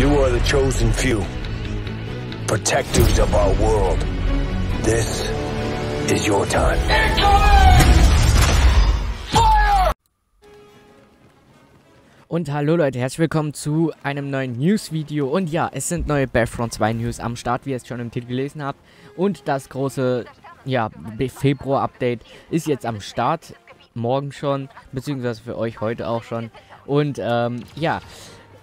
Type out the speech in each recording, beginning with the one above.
You are the chosen few, protectors of our world. This is your time. Und hallo Leute, herzlich willkommen zu einem neuen News-Video. Und ja, es sind neue Battlefront 2 News am Start, wie ihr es schon im Titel gelesen habt. Und das große, ja, Februar-Update ist jetzt am Start. Morgen schon, beziehungsweise für euch heute auch schon. Und ähm, ja,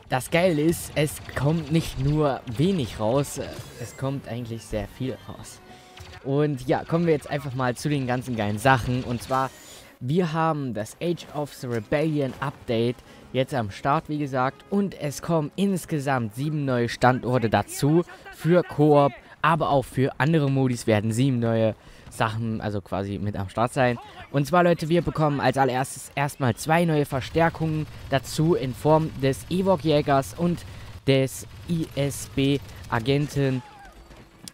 das Geile ist, es kommt nicht nur wenig raus, es kommt eigentlich sehr viel raus. Und ja, kommen wir jetzt einfach mal zu den ganzen geilen Sachen. Und zwar, wir haben das Age of the Rebellion Update jetzt am Start, wie gesagt. Und es kommen insgesamt sieben neue Standorte dazu für Koop, aber auch für andere Modis werden sieben neue Sachen, also quasi mit am Start sein. Und zwar, Leute, wir bekommen als allererstes erstmal zwei neue Verstärkungen dazu in Form des Ewok-Jägers und des ISB-Agenten.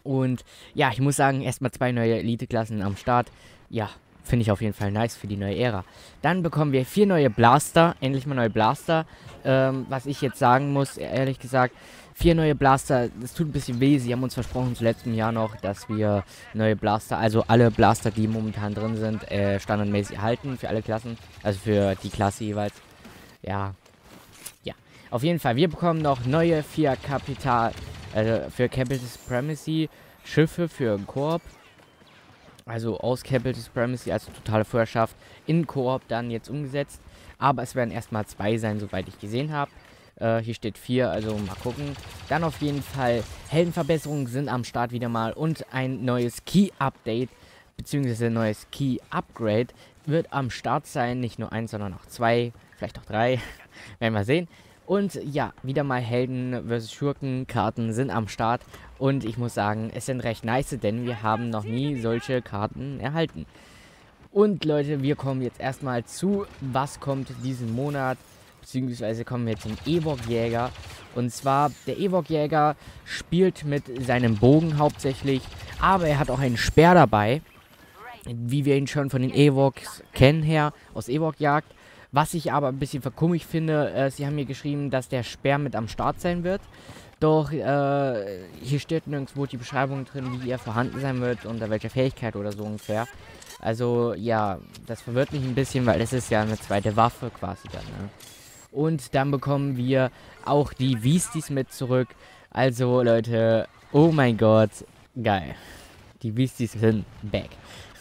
Und ja, ich muss sagen, erstmal zwei neue Elite-Klassen am Start. Ja, Finde ich auf jeden Fall nice für die neue Ära. Dann bekommen wir vier neue Blaster. Endlich mal neue Blaster. Ähm, was ich jetzt sagen muss, ehrlich gesagt, vier neue Blaster, das tut ein bisschen weh. Sie haben uns versprochen zu letztem Jahr noch, dass wir neue Blaster, also alle Blaster, die momentan drin sind, äh, standardmäßig erhalten für alle Klassen. Also für die Klasse jeweils. Ja. Ja. Auf jeden Fall, wir bekommen noch neue vier Kapital, also für Capital Supremacy Schiffe für Koop. Also aus Capital Supremacy als totale Vorherrschaft in Koop dann jetzt umgesetzt. Aber es werden erstmal zwei sein, soweit ich gesehen habe. Äh, hier steht vier, also mal gucken. Dann auf jeden Fall Heldenverbesserungen sind am Start wieder mal und ein neues Key-Update beziehungsweise ein neues Key-Upgrade wird am Start sein. Nicht nur eins, sondern auch zwei, vielleicht auch drei. werden wir sehen. Und ja, wieder mal Helden vs. Schurken Karten sind am Start. Und ich muss sagen, es sind recht nice, denn wir haben noch nie solche Karten erhalten. Und Leute, wir kommen jetzt erstmal zu, was kommt diesen Monat. Beziehungsweise kommen wir zum Ewok-Jäger. Und zwar, der Ewok-Jäger spielt mit seinem Bogen hauptsächlich. Aber er hat auch einen Speer dabei. Wie wir ihn schon von den Ewoks kennen her, aus Ewok-Jagd. Was ich aber ein bisschen verkummig finde, äh, sie haben mir geschrieben, dass der Speer mit am Start sein wird. Doch äh, hier steht nirgendwo die Beschreibung drin, wie er vorhanden sein wird, unter welcher Fähigkeit oder so ungefähr. Also ja, das verwirrt mich ein bisschen, weil es ist ja eine zweite Waffe quasi dann. Ne? Und dann bekommen wir auch die Vistis mit zurück. Also Leute, oh mein Gott, geil. Die Vistis sind back.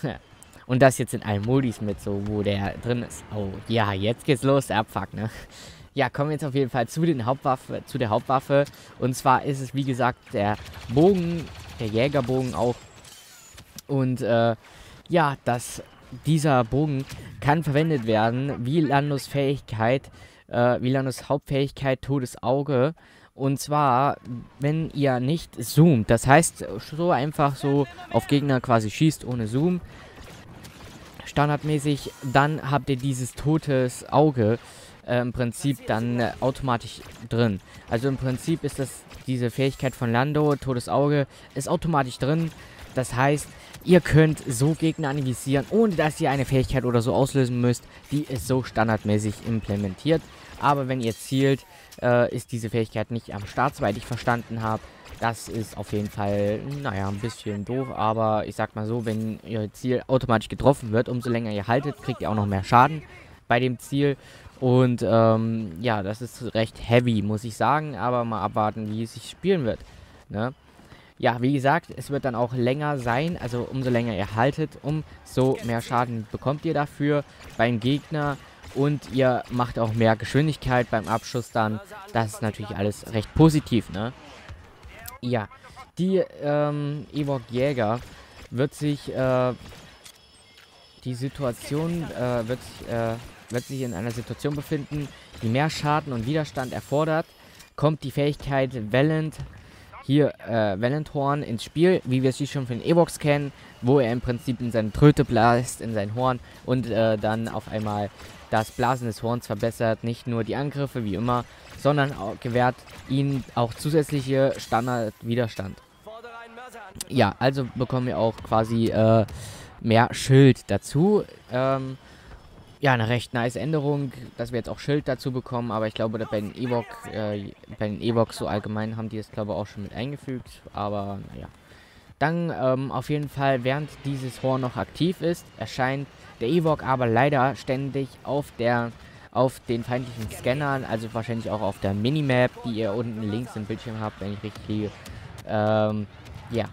Und das jetzt in allen Modis mit, so wo der drin ist. Oh, ja, jetzt geht's los, Abfuck, ne? Ja, kommen wir jetzt auf jeden Fall zu, den Hauptwaffe, zu der Hauptwaffe. Und zwar ist es, wie gesagt, der Bogen, der Jägerbogen auch. Und, äh, ja, dass dieser Bogen kann verwendet werden, wie Landos Fähigkeit, äh, wie Landos Hauptfähigkeit Todesauge. Und zwar, wenn ihr nicht zoomt, das heißt, so einfach so auf Gegner quasi schießt ohne Zoom, standardmäßig, dann habt ihr dieses totes Auge äh, im Prinzip dann äh, automatisch drin. Also im Prinzip ist das diese Fähigkeit von Lando, totes Auge, ist automatisch drin. Das heißt, ihr könnt so Gegner anvisieren, ohne dass ihr eine Fähigkeit oder so auslösen müsst. Die ist so standardmäßig implementiert. Aber wenn ihr zielt, äh, ist diese Fähigkeit nicht am Start, soweit ich verstanden habe. Das ist auf jeden Fall, naja, ein bisschen doof, aber ich sag mal so, wenn ihr Ziel automatisch getroffen wird, umso länger ihr haltet, kriegt ihr auch noch mehr Schaden bei dem Ziel. Und ähm, ja, das ist recht heavy, muss ich sagen, aber mal abwarten, wie es sich spielen wird. Ne? Ja, wie gesagt, es wird dann auch länger sein, also umso länger ihr haltet, umso mehr Schaden bekommt ihr dafür beim Gegner und ihr macht auch mehr Geschwindigkeit beim Abschuss dann. Das ist natürlich alles recht positiv, ne? Ja, die ähm, Ewok Jäger wird sich äh, die Situation äh, wird, äh, wird sich in einer Situation befinden, die mehr Schaden und Widerstand erfordert. Kommt die Fähigkeit Valent hier äh, Valenthorn ins Spiel, wie wir sie schon von Evox kennen, wo er im Prinzip in seine Tröte bläst, in sein Horn und äh, dann auf einmal das Blasen des Horns verbessert nicht nur die Angriffe wie immer, sondern auch gewährt ihnen auch zusätzliche Standardwiderstand. Ja, also bekommen wir auch quasi äh, mehr Schild dazu. Ähm, ja, eine recht nice Änderung, dass wir jetzt auch Schild dazu bekommen, aber ich glaube, bei den Evox, äh, bei den Evox so allgemein haben die es, glaube ich, auch schon mit eingefügt, aber naja. Dann ähm, auf jeden Fall, während dieses Horn noch aktiv ist, erscheint der Ewok aber leider ständig auf der auf den feindlichen Scannern, also wahrscheinlich auch auf der Minimap, die ihr unten links im Bildschirm habt, wenn ich richtig liege. Ähm, ja,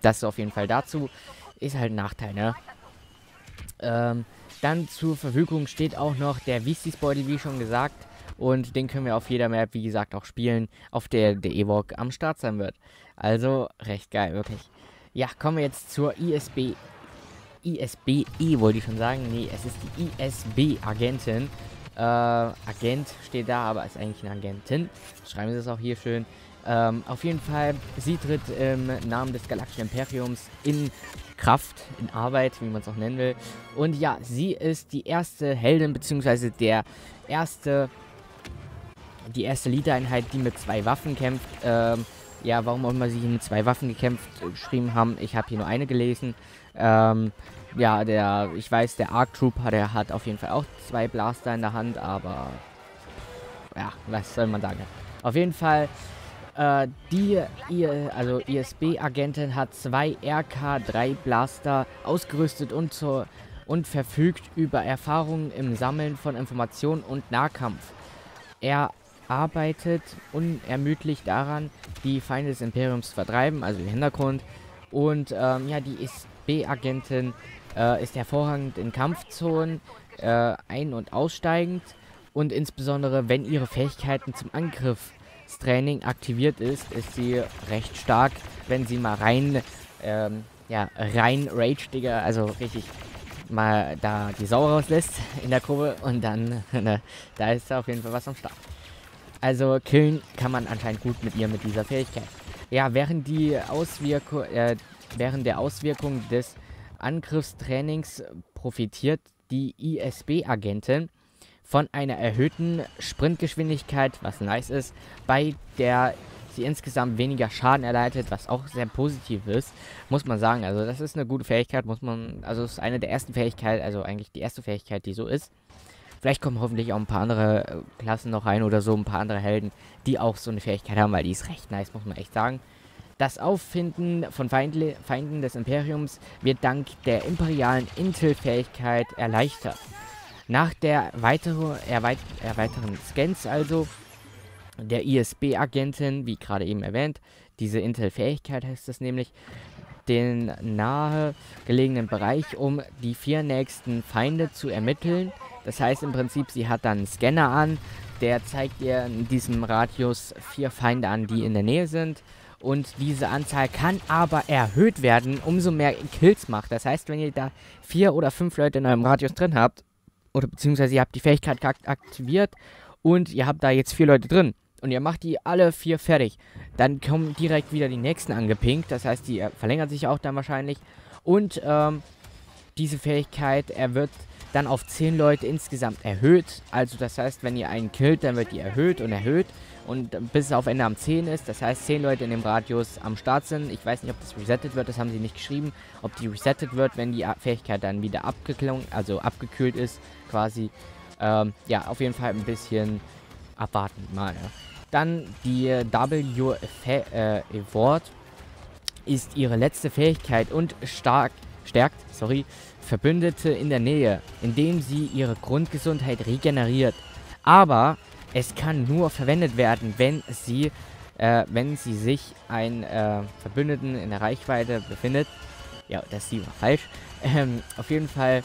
das ist auf jeden Fall dazu. Ist halt ein Nachteil, ne? Ähm, dann zur Verfügung steht auch noch der Vistis-Beutel, wie schon gesagt. Und den können wir auf jeder Map, wie gesagt, auch spielen, auf der der Ewok am Start sein wird. Also recht geil, wirklich. Ja, kommen wir jetzt zur ISB. ISBE wollte ich schon sagen. Nee, es ist die ISB-Agentin. Äh, Agent steht da, aber ist eigentlich eine Agentin. Schreiben Sie es auch hier schön. Ähm, auf jeden Fall, sie tritt im Namen des Galaktischen Imperiums in Kraft, in Arbeit, wie man es auch nennen will. Und ja, sie ist die erste Heldin, beziehungsweise der erste, die erste Leader-Einheit, die mit zwei Waffen kämpft. Ähm, ja, warum auch immer sie mit zwei Waffen gekämpft, äh, geschrieben haben. Ich habe hier nur eine gelesen. Ähm, ja, der, ich weiß, der Arc Trooper, der hat auf jeden Fall auch zwei Blaster in der Hand, aber ja, was soll man sagen. Auf jeden Fall, äh, die, also ISB-Agentin hat zwei RK-3 Blaster ausgerüstet und, zur, und verfügt über Erfahrungen im Sammeln von Informationen und Nahkampf. Er arbeitet unermüdlich daran, die Feinde des Imperiums zu vertreiben, also im Hintergrund. Und ähm, ja, die ISB-Agentin äh, ist hervorragend in Kampfzonen, äh, ein- und aussteigend und insbesondere wenn ihre Fähigkeiten zum Angriffstraining aktiviert ist, ist sie recht stark, wenn sie mal rein, ähm, ja, rein Rage, Digga, also richtig mal da die Sau rauslässt in der Kurve und dann, ne, da ist auf jeden Fall was am Start. Also killen kann man anscheinend gut mit ihr mit dieser Fähigkeit. Ja, während die Auswirkung, äh, während der Auswirkung des Angriffstrainings profitiert die ISB-Agentin von einer erhöhten Sprintgeschwindigkeit, was nice ist, bei der sie insgesamt weniger Schaden erleidet, was auch sehr positiv ist, muss man sagen. Also das ist eine gute Fähigkeit, muss man, also ist eine der ersten Fähigkeiten, also eigentlich die erste Fähigkeit, die so ist. Vielleicht kommen hoffentlich auch ein paar andere äh, Klassen noch rein oder so, ein paar andere Helden, die auch so eine Fähigkeit haben, weil die ist recht nice, muss man echt sagen. Das Auffinden von Feindle Feinden des Imperiums wird dank der imperialen Intel-Fähigkeit erleichtert. Nach der weitere, erweit Scans also der ISB-Agentin, wie gerade eben erwähnt, diese Intel-Fähigkeit heißt es nämlich, den nahe gelegenen Bereich, um die vier nächsten Feinde zu ermitteln. Das heißt im Prinzip, sie hat dann einen Scanner an, der zeigt ihr in diesem Radius vier Feinde an, die in der Nähe sind. Und diese Anzahl kann aber erhöht werden, umso mehr Kills macht. Das heißt, wenn ihr da vier oder fünf Leute in eurem Radius drin habt, oder beziehungsweise ihr habt die Fähigkeit aktiviert und ihr habt da jetzt vier Leute drin und ihr macht die alle vier fertig, dann kommen direkt wieder die nächsten angepinkt. Das heißt, die verlängert sich auch dann wahrscheinlich. Und ähm, diese Fähigkeit, er wird dann auf 10 Leute insgesamt erhöht. Also das heißt, wenn ihr einen killt, dann wird die erhöht und erhöht. Und bis es auf Ende am 10 ist, das heißt 10 Leute in dem Radius am Start sind. Ich weiß nicht, ob das resettet wird, das haben sie nicht geschrieben. Ob die resettet wird, wenn die Fähigkeit dann wieder abgeklungen, also abgekühlt ist, quasi. Ähm, ja, auf jeden Fall ein bisschen abwarten mal. Ja. Dann die W äh, Award ist ihre letzte Fähigkeit und stark stärkt, sorry, Verbündete in der Nähe, indem sie ihre Grundgesundheit regeneriert. Aber es kann nur verwendet werden, wenn sie, äh, wenn sie sich ein äh, Verbündeten in der Reichweite befindet. Ja, das sie war falsch. Ähm, auf jeden Fall,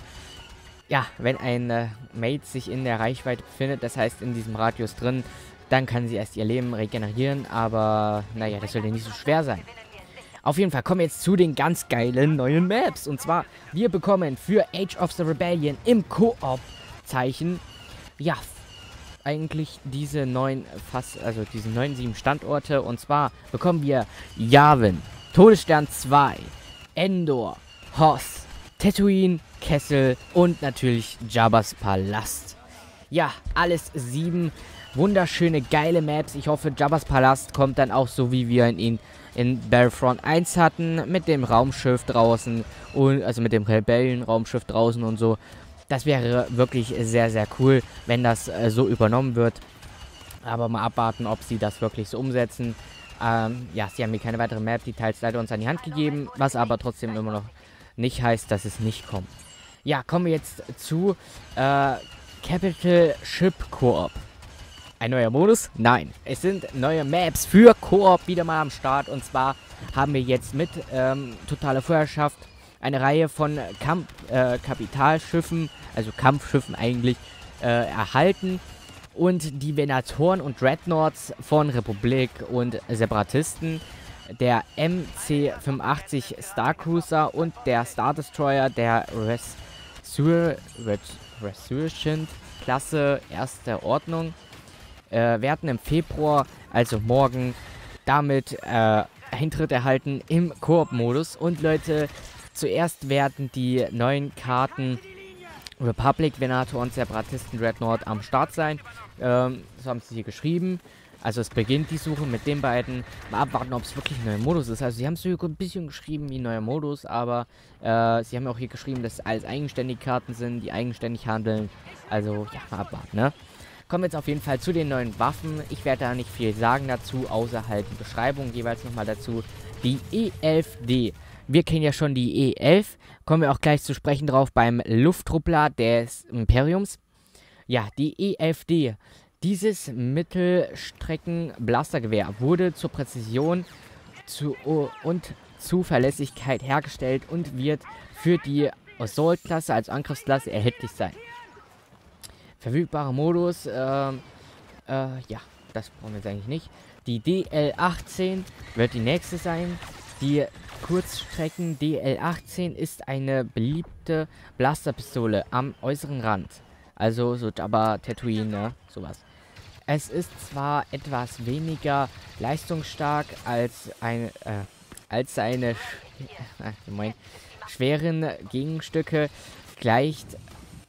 ja, wenn ein äh, Mate sich in der Reichweite befindet, das heißt in diesem Radius drin, dann kann sie erst ihr Leben regenerieren, aber naja, das sollte nicht so schwer sein. Auf jeden Fall kommen wir jetzt zu den ganz geilen neuen Maps. Und zwar, wir bekommen für Age of the Rebellion im Koop-Zeichen, ja, eigentlich diese neuen, fast, also diese neuen sieben Standorte. Und zwar bekommen wir Yavin, Todesstern 2, Endor, Hoss, Tatooine, Kessel und natürlich Jabba's Palast. Ja, alles sieben wunderschöne, geile Maps. Ich hoffe, Jabba's Palast kommt dann auch so, wie wir ihn in Battlefront 1 hatten, mit dem Raumschiff draußen und also mit dem Rebellen-Raumschiff draußen und so Das wäre wirklich sehr, sehr cool, wenn das äh, so übernommen wird. Aber mal abwarten, ob sie das wirklich so umsetzen. Ähm, ja, sie haben mir keine weiteren Map-Details leider uns an die Hand gegeben, was aber trotzdem immer noch nicht heißt, dass es nicht kommt. Ja, kommen wir jetzt zu äh, Capital Ship Coop. Ein neuer Modus? Nein. Es sind neue Maps für Koop wieder mal am Start. Und zwar haben wir jetzt mit ähm, Totale Feuerschaft eine Reihe von Kamp äh, Kapitalschiffen, also Kampfschiffen eigentlich, äh, erhalten. Und die Venatoren und Dreadnoughts von Republik und Separatisten, der MC-85 Starcruiser und der Star Destroyer der Resur Res Resurgent Klasse erster Ordnung äh, werden im Februar, also morgen, damit äh, Eintritt erhalten im Koop-Modus. Und Leute, zuerst werden die neuen Karten Republic, Venator und Separatisten Dreadnought am Start sein. Ähm, das haben sie hier geschrieben. Also es beginnt die Suche mit den beiden. Mal abwarten, ob es wirklich ein neuer Modus ist. Also sie haben es hier ein bisschen geschrieben wie ein neuer Modus, aber äh, sie haben auch hier geschrieben, dass es alles eigenständige Karten sind, die eigenständig handeln. Also ja, mal abwarten, ne? Kommen wir jetzt auf jeden Fall zu den neuen Waffen. Ich werde da nicht viel sagen dazu, außer halt die Beschreibung jeweils nochmal dazu. Die E11D. Wir kennen ja schon die E11. Kommen wir auch gleich zu sprechen drauf beim Lufttruppler des Imperiums. Ja, die E11D. Dieses Mittelstrecken-Blastergewehr wurde zur Präzision zu, und Zuverlässigkeit hergestellt und wird für die Assault-Klasse als Angriffsklasse erhältlich sein. Verfügbarer Modus, ähm, äh, ja, das brauchen wir jetzt eigentlich nicht. Die DL18 wird die nächste sein. Die Kurzstrecken DL18 ist eine beliebte Blasterpistole am äußeren Rand. Also so Jabba, Tatooine, ne? sowas. Es ist zwar etwas weniger leistungsstark als, ein, äh, als seine sch schweren Gegenstücke, gleicht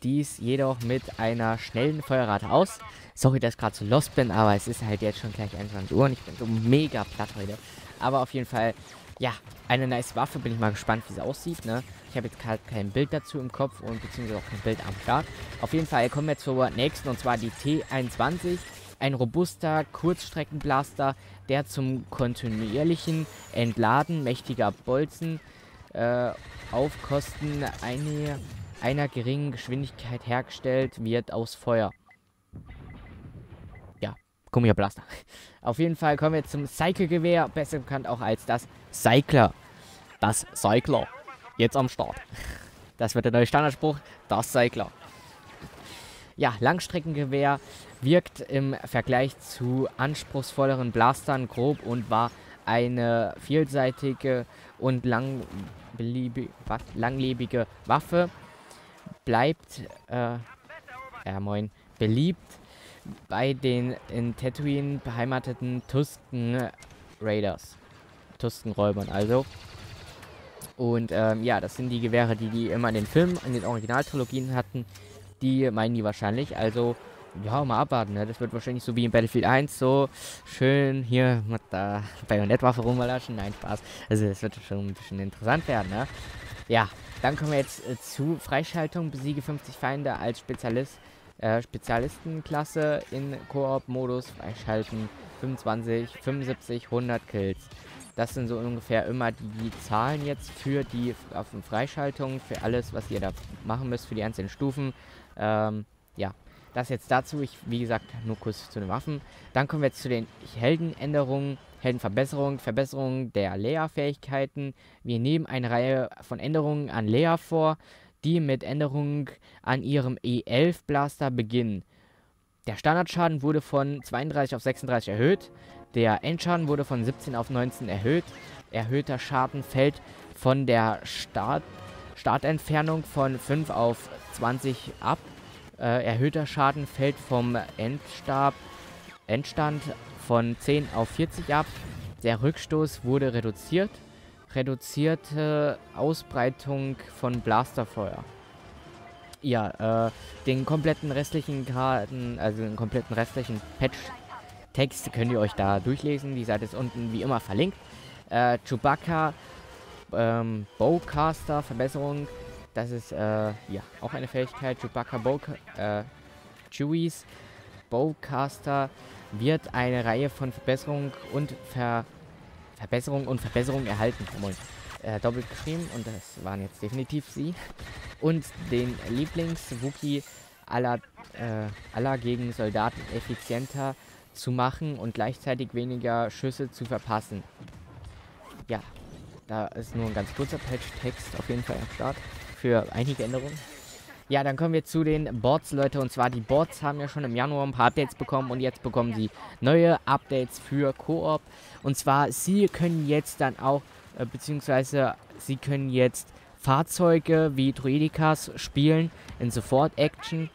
dies jedoch mit einer schnellen Feuerrate aus. Sorry, dass ich gerade so lost bin, aber es ist halt jetzt schon gleich 21 Uhr und ich bin so mega platt heute. Aber auf jeden Fall, ja, eine nice Waffe. Bin ich mal gespannt, wie sie aussieht, ne? Ich habe jetzt gerade kein Bild dazu im Kopf und beziehungsweise auch kein Bild am Start. Auf jeden Fall kommen wir zur nächsten und zwar die T21. Ein robuster Kurzstreckenblaster, der zum kontinuierlichen Entladen mächtiger Bolzen äh, auf Kosten einer einer geringen Geschwindigkeit hergestellt wird aus Feuer. Ja, Gummiblaster. Auf jeden Fall kommen wir zum Cycle-Gewehr, besser bekannt auch als das Cycler. Das Cycler. Jetzt am Start. Das wird der neue Standardspruch, das Cycler. Ja, Langstreckengewehr wirkt im Vergleich zu anspruchsvolleren Blastern grob und war eine vielseitige und langlebige Waffe bleibt, äh, ja moin, beliebt bei den in Tatooine beheimateten Tusken Raiders. Tusken-Räubern also. Und ähm, ja, das sind die Gewehre, die die immer in den Filmen, in den Originaltrilogien hatten. Die meinen die wahrscheinlich. Also, ja, mal abwarten. Ne? Das wird wahrscheinlich so wie in Battlefield 1 so schön hier mit der Bayonettwaffe rumlaschen. Nein, Spaß. Also, es wird schon ein bisschen interessant werden. Ne? Ja, dann kommen wir jetzt äh, zu Freischaltung. Besiege 50 Feinde als Spezialist, äh, Spezialistenklasse in Koop-Modus. Freischalten 25, 75, 100 Kills. Das sind so ungefähr immer die, die Zahlen jetzt für die Freischaltung, für alles, was ihr da machen müsst, für die einzelnen Stufen. Ähm, ja, das jetzt dazu. Ich, wie gesagt, nur kurz zu den Waffen. Dann kommen wir jetzt zu den Heldenänderungen. Heldenverbesserung, Verbesserung der Leia-Fähigkeiten. Wir nehmen eine Reihe von Änderungen an Leia vor, die mit Änderungen an ihrem E11-Blaster beginnen. Der Standardschaden wurde von 32 auf 36 erhöht. Der Endschaden wurde von 17 auf 19 erhöht. Erhöhter Schaden fällt von der Start Startentfernung von 5 auf 20 ab. Äh, erhöhter Schaden fällt vom Endstab Endstand von 10 auf 40 ab. Der Rückstoß wurde reduziert. Reduzierte Ausbreitung von Blasterfeuer. Ja, äh, den kompletten restlichen Karten, also den kompletten restlichen Patch-Text könnt ihr euch da durchlesen. Die Seite ist unten wie immer verlinkt. Äh, Chewbacca, ähm, Bowcaster, Verbesserung. Das ist, äh, ja, auch eine Fähigkeit. Chewbacca Bow, äh, Chewies Bowcaster wird eine Reihe von Verbesserungen und Ver Verbesserungen und Verbesserungen erhalten. Oh, moin. Äh, doppelt geschrieben und das waren jetzt definitiv sie. Und den Lieblings-Wookie aller, äh, aller gegen Soldaten effizienter zu machen und gleichzeitig weniger Schüsse zu verpassen. Ja, da ist nur ein ganz kurzer Patch-Text auf jeden Fall am Start für einige Änderungen. Ja, dann kommen wir zu den Bots, Leute. Und zwar, die Bots haben ja schon im Januar ein paar Updates bekommen und jetzt bekommen sie neue Updates für Koop. Und zwar, sie können jetzt dann auch, äh, beziehungsweise sie können jetzt Fahrzeuge wie Druidikas spielen in Sofort-Action.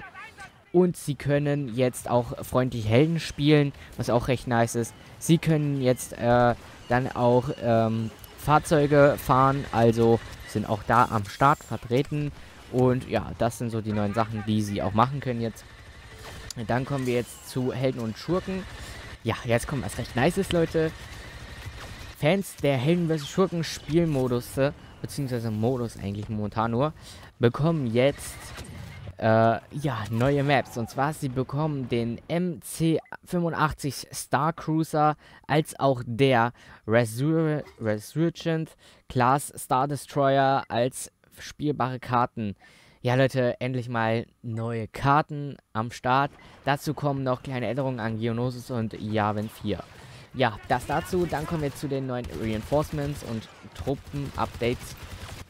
Und sie können jetzt auch freundlich Helden spielen, was auch recht nice ist. Sie können jetzt äh, dann auch ähm, Fahrzeuge fahren, also sind auch da am Start vertreten. Und ja, das sind so die neuen Sachen, die sie auch machen können jetzt. Dann kommen wir jetzt zu Helden und Schurken. Ja, jetzt kommt was recht Nices, Leute. Fans der Helden vs. Schurken Spielmodus, beziehungsweise Modus eigentlich momentan nur, bekommen jetzt äh, ja, neue Maps. Und zwar, sie bekommen den MC85 Star Cruiser als auch der Resur Resurgent Class Star Destroyer als spielbare Karten. Ja, Leute, endlich mal neue Karten am Start. Dazu kommen noch kleine Änderungen an Geonosis und Yavin 4. Ja, das dazu. Dann kommen wir zu den neuen Reinforcements und Truppen-Updates.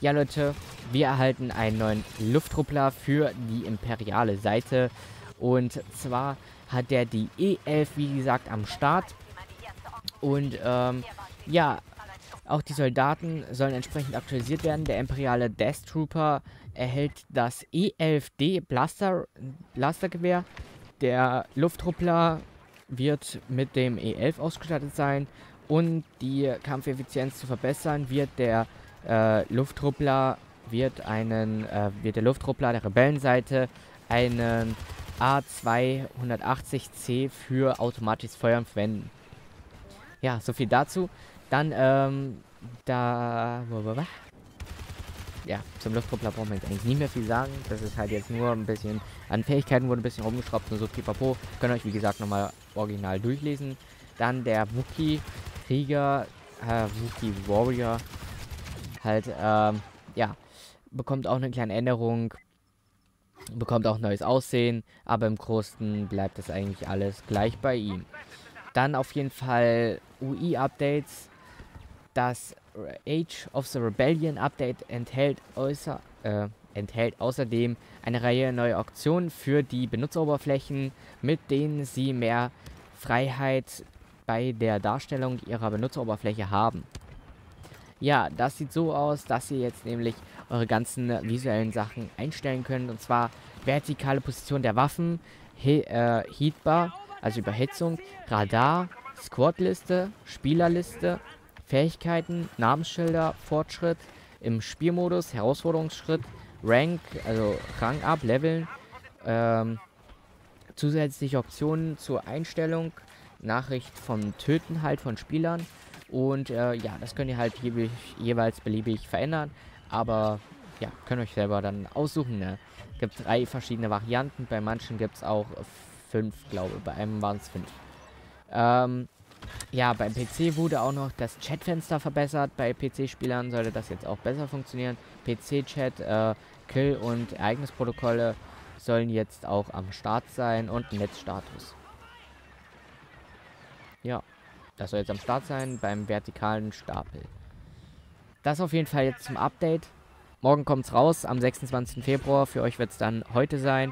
Ja, Leute, wir erhalten einen neuen Lufttruppler für die imperiale Seite. Und zwar hat der die E11, wie gesagt, am Start. Und ähm, ja, auch die Soldaten sollen entsprechend aktualisiert werden. Der imperiale Death Trooper erhält das E11D Blaster, Blastergewehr. Der Lufttruppler wird mit dem E11 ausgestattet sein. Und die Kampfeffizienz zu verbessern, wird der äh, Lufttruppler wird einen äh, wird der Lufttruppler der Rebellenseite einen A280C für automatisches Feuern verwenden. Ja, so viel dazu. Dann, ähm, da... Ja, zum Lufttruppler brauchen wir jetzt eigentlich nicht mehr viel sagen. Das ist halt jetzt nur ein bisschen... An Fähigkeiten wurde ein bisschen rumgeschraubt und so pipapo. Könnt ihr euch, wie gesagt, nochmal original durchlesen. Dann der Wookie Krieger, äh, Wookie Warrior. Halt, ähm, ja, bekommt auch eine kleine Änderung. Bekommt auch neues Aussehen. Aber im Großen bleibt das eigentlich alles gleich bei ihm. Dann auf jeden Fall UI-Updates das Age of the Rebellion Update enthält, äußer, äh, enthält außerdem eine Reihe neuer Optionen für die Benutzeroberflächen, mit denen sie mehr Freiheit bei der Darstellung ihrer Benutzeroberfläche haben. Ja, das sieht so aus, dass ihr jetzt nämlich eure ganzen visuellen Sachen einstellen könnt. Und zwar vertikale Position der Waffen, He äh, Heatbar, also Überhitzung, Radar, Squadliste, Spielerliste, Fähigkeiten, Namensschilder, Fortschritt im Spielmodus, Herausforderungsschritt, Rank, also Rang ab, Leveln, ähm, zusätzliche Optionen zur Einstellung, Nachricht von Töten halt von Spielern und äh, ja, das könnt ihr halt je jeweils beliebig verändern, aber ja, könnt euch selber dann aussuchen. Ne? Gibt drei verschiedene Varianten, bei manchen gibt es auch fünf, glaube ich, bei einem waren es fünf. Ähm, ja, beim PC wurde auch noch das Chatfenster verbessert. Bei PC-Spielern sollte das jetzt auch besser funktionieren. PC-Chat, äh, Kill- und Ereignisprotokolle sollen jetzt auch am Start sein und Netzstatus. Ja, das soll jetzt am Start sein beim vertikalen Stapel. Das auf jeden Fall jetzt zum Update. Morgen kommt es raus, am 26. Februar. Für euch wird es dann heute sein.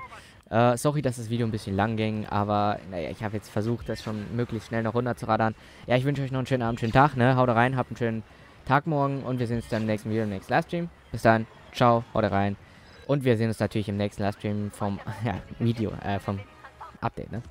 Äh, sorry, dass das Video ein bisschen lang ging, aber naja, ich habe jetzt versucht, das schon möglichst schnell noch runter zu radern. Ja, ich wünsche euch noch einen schönen Abend, schönen Tag, ne? Haut rein, habt einen schönen Tag morgen und wir sehen uns dann im nächsten Video, im nächsten Livestream. Bis dann, ciao, haut rein. Und wir sehen uns natürlich im nächsten Livestream vom ja, Video, äh, vom Update, ne?